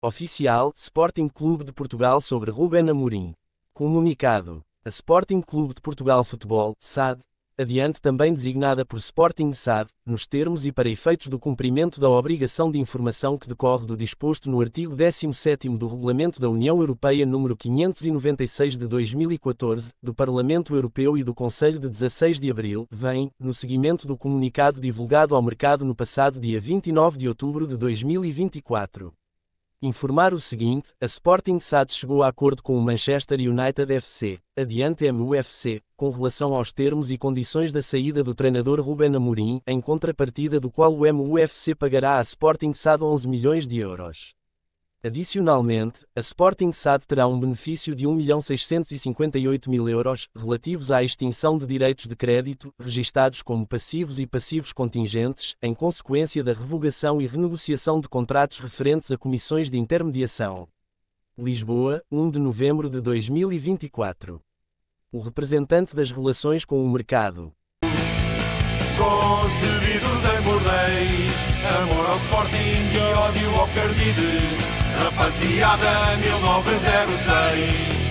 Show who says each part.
Speaker 1: Oficial, Sporting Clube de Portugal sobre Ruben Amorim. Comunicado. A Sporting Clube de Portugal Futebol, SAD, adiante também designada por Sporting SAD, nos termos e para efeitos do cumprimento da obrigação de informação que decorre do disposto no artigo 17º do Regulamento da União Europeia nº 596 de 2014, do Parlamento Europeu e do Conselho de 16 de abril, vem, no seguimento do comunicado divulgado ao mercado no passado dia 29 de outubro de 2024. Informar o seguinte: a Sporting SAD chegou a acordo com o Manchester United FC, adiante MUFC, com relação aos termos e condições da saída do treinador Ruben Amorim, em contrapartida do qual o MUFC pagará à Sporting SAD 11 milhões de euros. Adicionalmente, a Sporting SAD terá um benefício de 1.658.000 euros, relativos à extinção de direitos de crédito, registados como passivos e passivos contingentes, em consequência da revogação e renegociação de contratos referentes a comissões de intermediação. Lisboa, 1 de novembro de 2024. O representante das relações com o mercado.
Speaker 2: Concebidos em bordéis, amor ao Sporting e ódio ao. Rapaziada 1906,